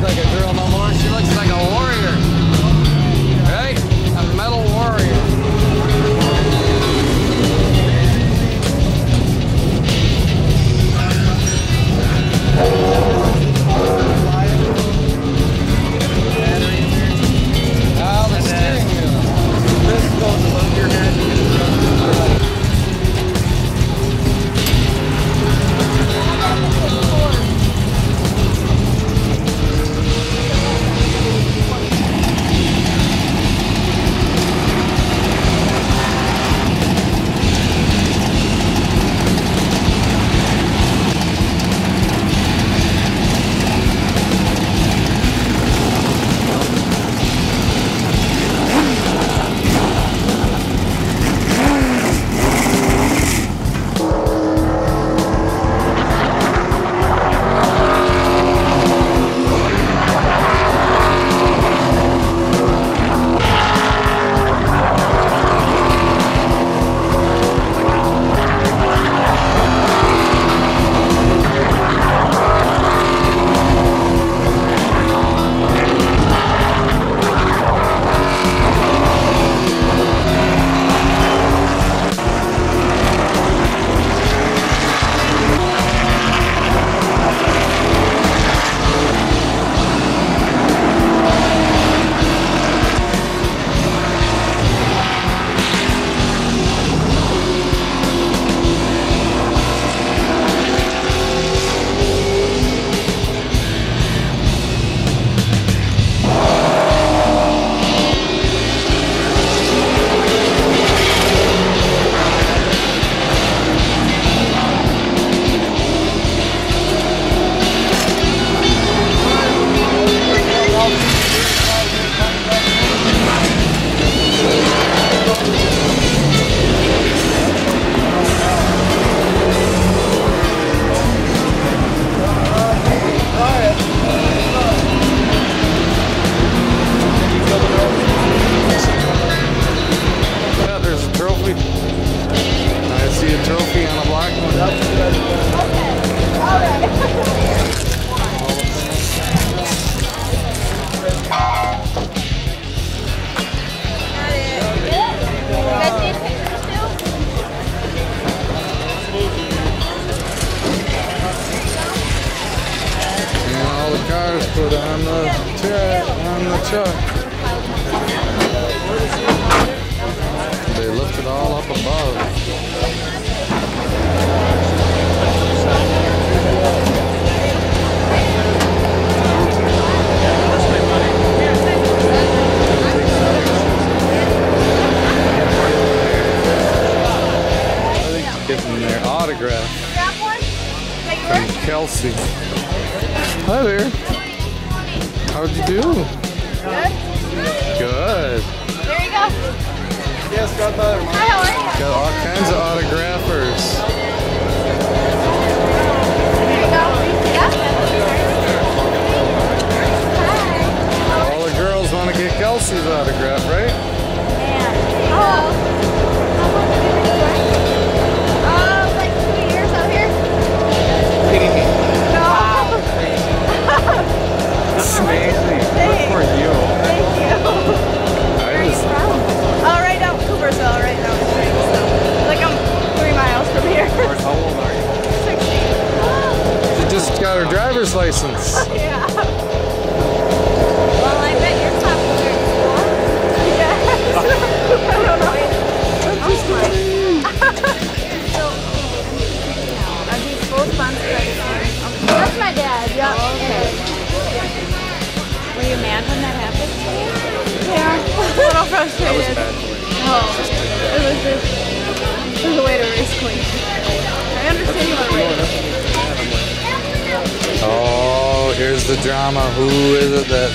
look like a girl no more. She looks like a warrior. Right? A metal warrior. Oh. Truck. They lift it all up above. I think she's getting their autograph Grab one. Take from. Kelsey. Hi there. How'd you do? Godmother. Hi, how are you? Got all kinds of autographers. There you go. Yeah. All the girls want to get Kelsey's autograph, right? Oh. Driver's license. Yeah. Well, I bet you're popular in school. Yes. I don't know. Are these full sponsored by the? That's my dad. Yeah. Okay. Were you mad when that happened? Yeah. A little frustrated. Oh, it was just it was a way to race clean. I understand you want to race. Oh, here's the drama. Who is it that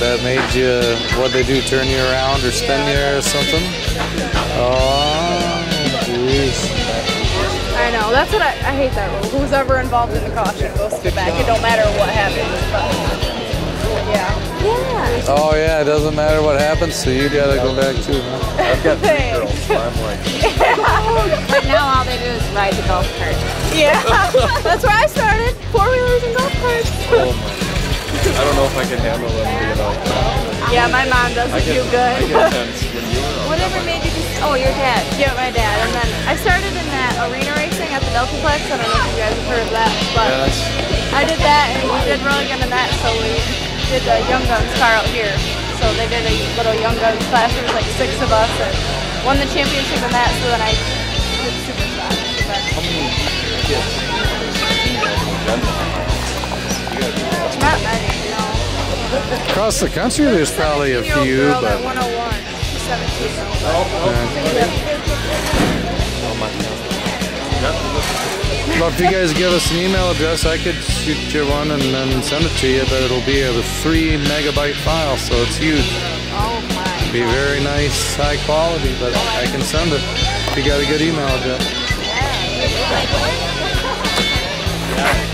that made you what they do? Turn you around or spin you or something? Oh, jeez. I know. That's what I, I hate that rule. Who's ever involved in the caution goes to the back. It don't matter what happens. But yeah. Yeah. Oh yeah, it doesn't matter what happens, so you gotta go back too, huh? I've got three Thanks. girls, so I'm like, But now all they do is ride the golf cart. Yeah. That's where I started. Four wheelers and golf carts. oh my. I don't know if I can handle them being out. Yeah, my mom doesn't get, do good. I get tense when you were Whatever made you just, oh, your dad. Yeah, my dad. And then I started in that arena racing at the Deltaplex. I don't know if you guys have heard of that, but Yes. I did that and we did really good in that. So we did the Young Guns car out here. So they did a little Young Guns class. There was like six of us and won the championship in that. So then I did super stock. But How many kids? not many, you know. Across the country, there's probably a few, girl but At 101. She's 17. Oh my God. Well, if you guys give us an email address, I could shoot you one and then send it to you. But it'll be a three megabyte file, so it's huge. Oh my. Be very nice, high quality, but I can send it. If you got a good email address.